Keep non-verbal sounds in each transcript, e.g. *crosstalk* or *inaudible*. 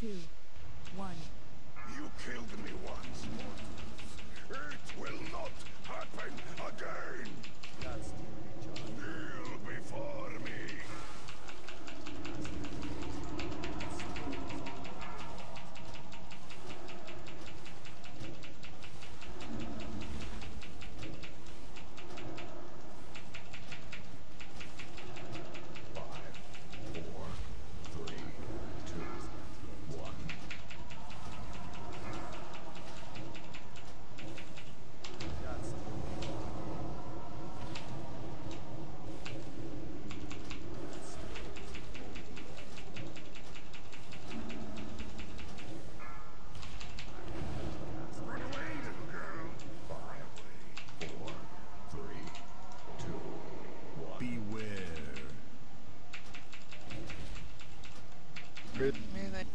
two, one. You killed me once, Mortus. It will not happen again. Kneel before me. Five, four, three, two, one. Run away, little girl. Five, four, three, two, one. Beware. Man, that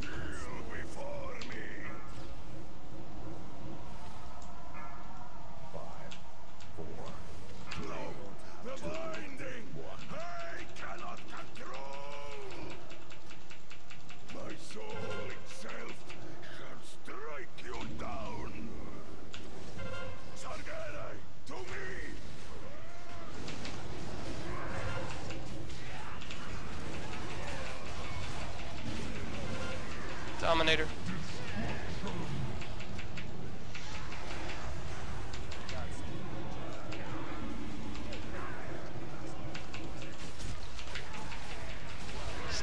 Kneel before me. Five, four, no, the binding. I cannot control. My soul itself shall strike you down. Sargere, to me. Dominator.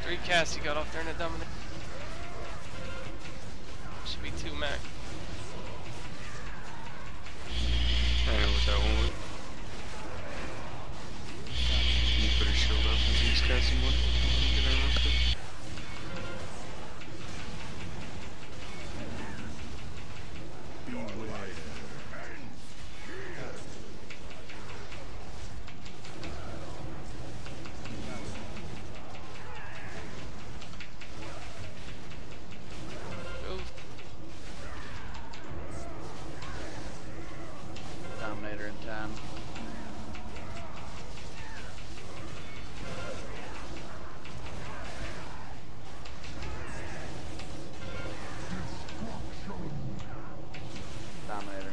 Three casts you got off there in the Dominator. Should be two max.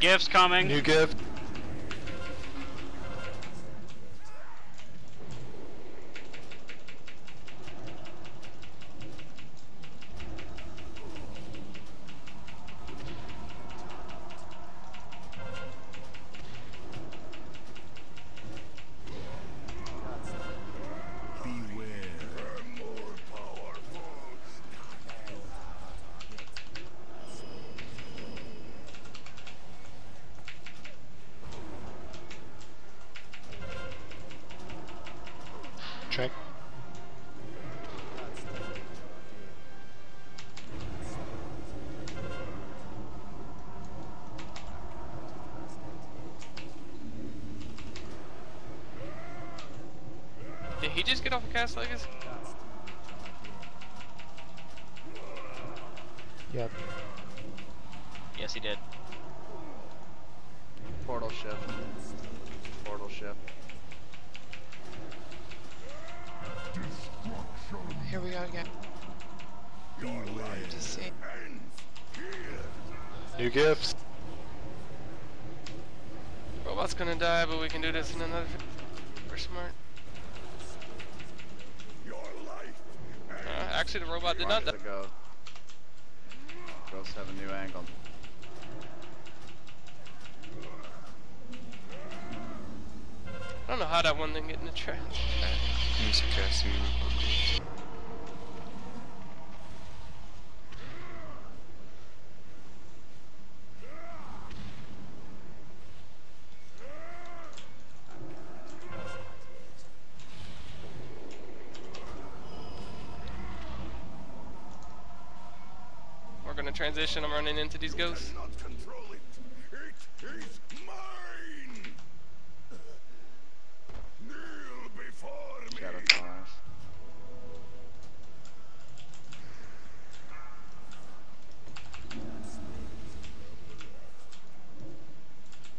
Gifts coming. New gift. Check. Did he just get off a cast legacy? Yep. Yes, he did. Portal shift. Portal shift. Here we go again. Your life To see. ends here. New gifts. Robot's gonna die, but we can do this in another. We're smart. Your life Uh, actually, the robot did not die. Watch go. Ghosts have a new angle. I don't know how that one didn't get in the trash. He's casting in transition, I'm running into these ghosts.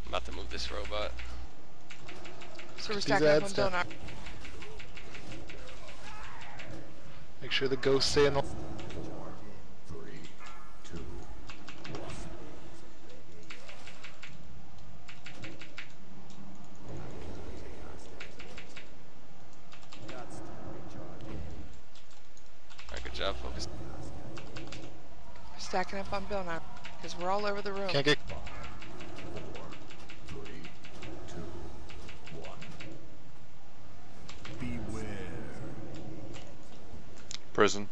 About to move this robot. So we're stacking up on stuff. Donar. Make sure the ghosts stay in the. Stacking up on Bill now. Because we're all over the room. Can't get. Three, two, one. Beware. Prison.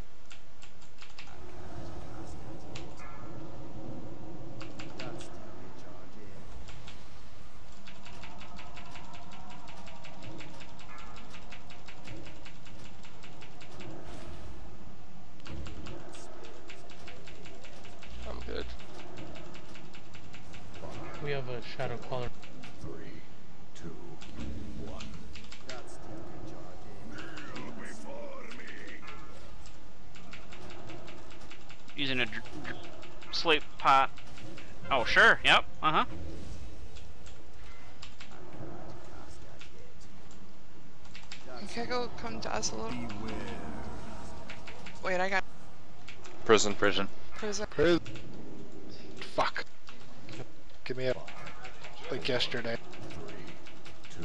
I'm good. We have a shadow caller. Three, two, one. Kneel before me. Using a dr- dr- sleep pot. Oh, sure. Yep. Uh huh. Can I go come to us a little? Wait, I got Prison. Prison. prison. Prison. Fuck. Give me. Like yesterday. Two.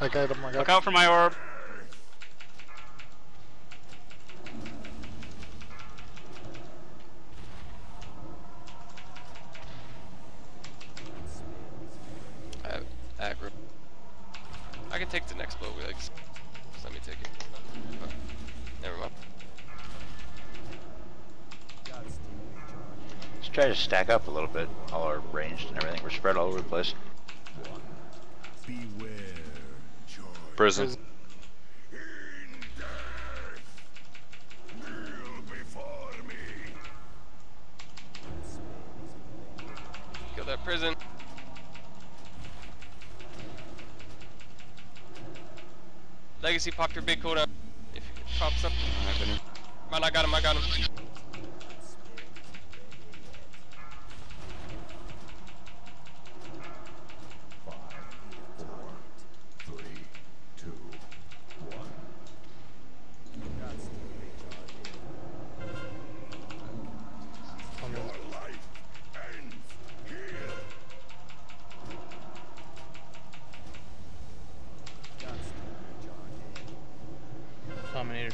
I got him. I got Look out for my orb. I have aggro. I can take the next blow, like, just let me take it. Oh, never mind. Let's try to stack up a little bit. All our ranged and everything. We're spread all over the place. Beware. Joy. Prison. In death. Kneel before me. Kill that prison. Legacy popped her big cooldown. If it pops up. Man, I got him, I got him.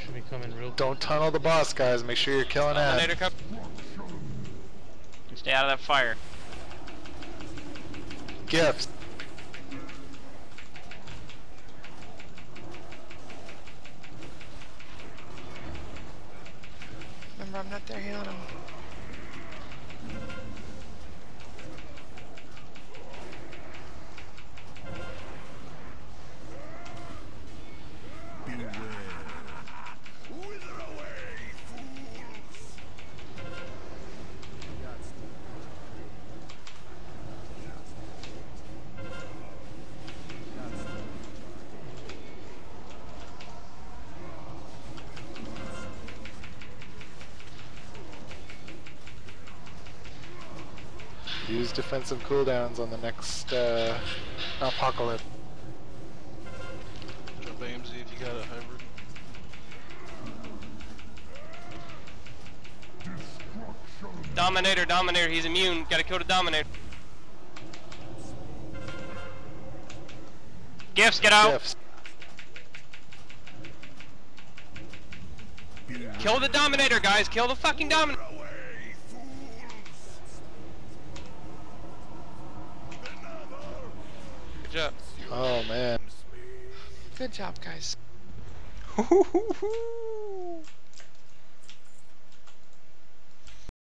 Should be coming real Don't tunnel the boss, guys. Make sure you're killing Dominator ad. cup. Stay out of that fire. Gifts. Remember, I'm not there healing him. Use defensive cooldowns on the next uh, apocalypse. Jump AMZ if you got a hybrid. Dominator, Dominator, he's immune. Gotta kill the Dominator. Gifts, get out. Gifts. Kill the Dominator, guys. Kill the fucking Dominator. Job. Oh man. Good job, guys. *laughs* *laughs*